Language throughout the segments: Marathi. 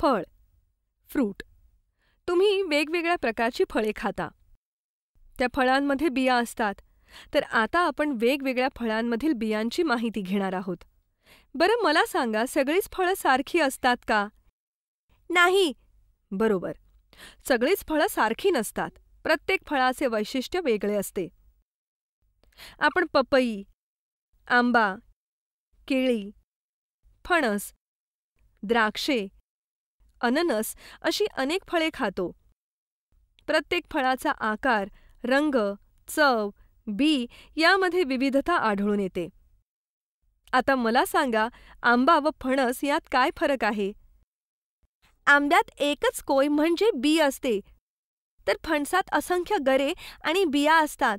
फळ फ्रूट. तुम्ही वेगवेगळ्या प्रकारची फळे खाता. त्या फळांमध्ये बिया असतात. तर आता आपण वेगवेगळ्या फळांमधील बियांची माहिती घेणार आहोत. बरं मला सांगा सगळीच फळं सारखी असतात का? नाही. बरोबर. सगळीच फळं सारखी नसतात. प्रत्येक फळाचे वैशिष्ट्य वेगळे असते. आपण पपई आंबा केळी फणस द्राक्षे अननस अशी अनेक फळे खातो. प्रत्येक फळाचा आकार रंग चव बी यामध्ये विविधता आढळून येते. आता मला सांगा आंबा व फणस यात काय फरक आहे? आंब्यात एकच कोय म्हणजे बी असते. तर फणसात असंख्य गरे आणि बिया असतात.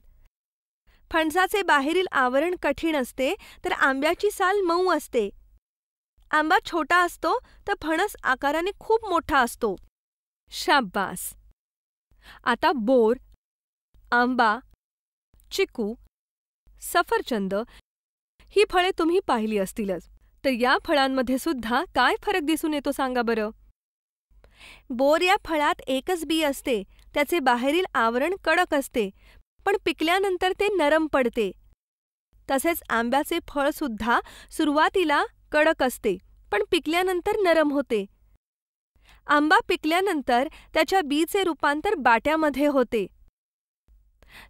फणसाचे बाहेरील आवरण कठीण असते तर आंब्याची साल मऊ असते. आंबा छोटा असतो तर फणस आकाराने खूप मोठा असतो. शाब्बास. आता बोर आंबा चिकू सफरचंद ही फळे तुम्ही पाहिली असतीलच. तर या फळांमध्ये सुद्धा काय फरक दिसून येतो सांगा बरं? बोर या फळात एकच बी असते. त्याचे बाहेरील आवरण कडक असते पण पिकल्यानंतर ते नरम पडते. तसेच आंब्याचे फळ सुद्धा सुरुवातीला कडक असते पण पिकल्यानंतर नरम होते. आंबा पिकल्यानंतर त्याच्या बीचे रूपांतर बाट्यामध्ये होते.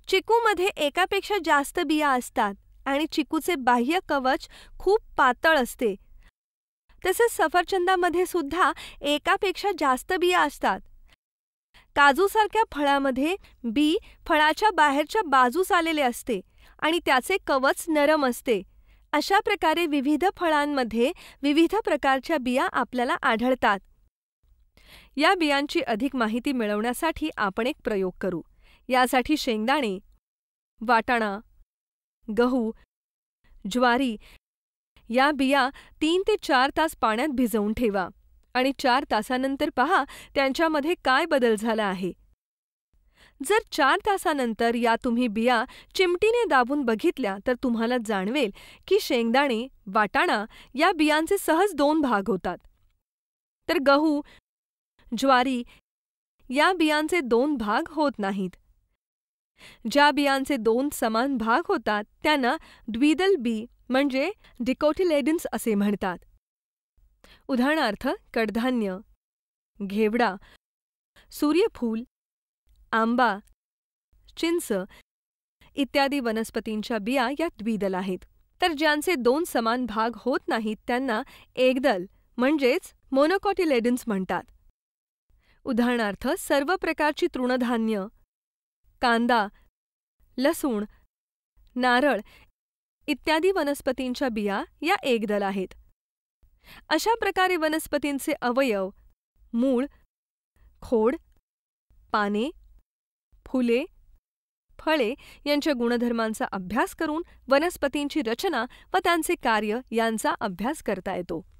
चिकूमध्ये एकापेक्षा जास्त बिया असतात आणि चिकूचे बाह्य कवच खूप पातळ असते. तसेच सफरचंदामध्ये सुद्धा एकापेक्षा जास्त बिया असतात. काजूसारख्या फळामध्ये बी फळाच्या बाहेरच्या बाजूस आलेले असते आणि त्याचे कवच नरम असते. अशा प्रकारे विविध फळांमध्ये विविध प्रकारच्या बिया आपल्याला आढळतात. या बियांची अधिक माहिती मिळवण्यासाठी आपण एक प्रयोग करू. यासाठी शेंगदाणे वाटाणा गहू ज्वारी या बिया तीन ते चार तास पाण्यात भिजवून ठेवा आणि चार तासानंतर पहा त्यांच्यामध्ये काय बदल झाला आहे. जर चार तासानंतर या तुम्ही बिया चिमटीने दाबून बघितल्या तर तुम्हाला जाणवेल की शेंगदाणे वाटाणा या बियांचे सहज दोन भाग होतात. तर गहू ज्वारी या बियांचे दोन भाग होत नाहीत. ज्या बियांचे दोन समान भाग होतात त्यांना द्विदल बी म्हणजे डिकोटिलेडिन्स असे म्हणतात. उदाहरणार्थ कडधान्य घेवडा सूर्यफूल आंबा चिंच इत्यादी वनस्पतींच्या बिया या द्विदल आहेत. तर ज्यांचे दोन समान भाग होत नाहीत त्यांना एकदल म्हणजेच मोनोकॉटिलेडिन्स म्हणतात. उदाहरणार्थ सर्व प्रकारची तृणधान्य कांदा लसूण नारळ इत्यादी वनस्पतींच्या बिया या एकदल आहेत. अशा प्रकारे वनस्पतींचे अवयव मूळ खोड पाने फुले फळे यांच्या गुणधर्मांचा अभ्यास करून वनस्पतींची रचना व त्यांचे कार्य यांचा अभ्यास करता येतो.